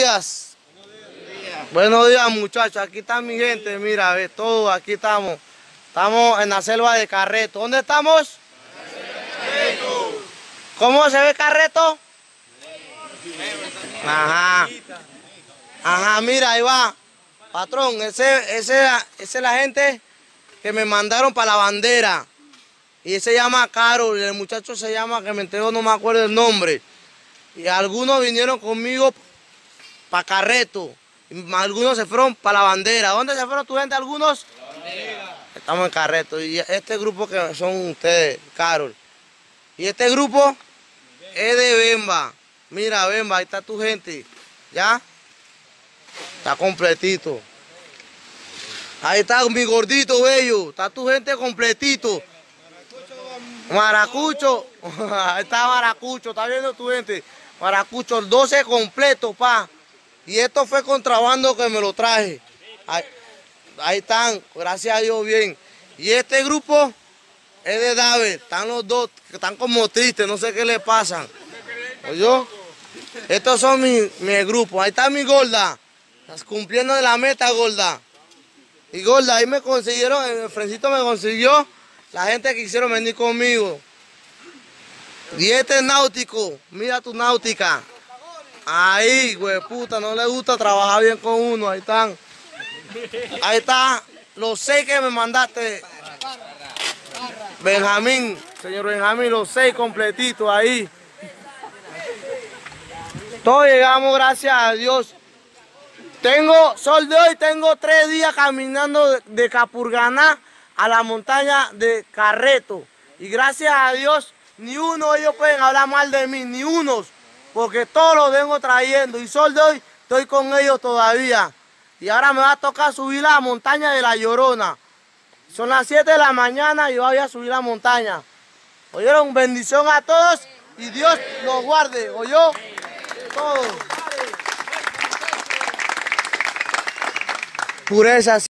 días. Buenos días muchachos, aquí está mi gente, mira, ve todo, aquí estamos. Estamos en la selva de Carreto. ¿Dónde estamos? Carreto. ¿Cómo se ve Carreto? Ajá. Ajá, mira, ahí va. Patrón, ese, ese, esa es la gente que me mandaron para la bandera. Y ese se llama Carol, y el muchacho se llama, que me entregó, no me acuerdo el nombre. Y algunos vinieron conmigo para Carreto. Algunos se fueron para la bandera. ¿Dónde se fueron tu gente algunos? Estamos en Carreto. Y este grupo que son ustedes, Carol. Y este grupo es de Bemba. Mira, Bemba, ahí está tu gente. ¿Ya? Está completito. Ahí está mi gordito bello. Está tu gente completito. Maracucho. Ahí está Maracucho. Está viendo tu gente. Maracucho, el 12 completo, pa. Y esto fue contrabando que me lo traje. Ahí, están, gracias a Dios, bien. Y este grupo es de David. Están los dos, que están como tristes, no sé qué le pasan. ¿Oyó? Estos son mis mi grupos. Ahí está mi gorda. Estás cumpliendo de la meta, gorda. Y gorda, ahí me consiguieron, el frencito me consiguió la gente que quisieron venir conmigo. Y este náutico, mira tu náutica. Ahí, güey, puta, no le gusta trabajar bien con uno, ahí están. Ahí está, los seis que me mandaste. Benjamín, señor Benjamín, los seis completitos ahí. Todos llegamos, gracias a Dios. Tengo, sol de hoy, tengo tres días caminando de, Capurganá a la montaña de Carreto. Y gracias a Dios, ni uno de ellos pueden hablar mal de mí, ni unos, porque todos los vengo trayendo. Y sol de hoy, estoy con ellos todavía. Y ahora me va a tocar subir la montaña de La Llorona. Son las 7 de la mañana y voy a subir la montaña. Oyeron, bendición a todos y Dios los guarde. ¿Oyó? Todos. Pureza.